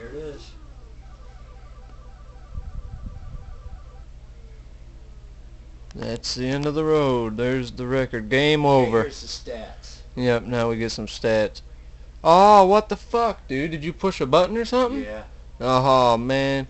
There it is. That's the end of the road. There's the record. Game over. Here's the stats. Yep, now we get some stats. Oh, what the fuck, dude? Did you push a button or something? Yeah. Oh, man.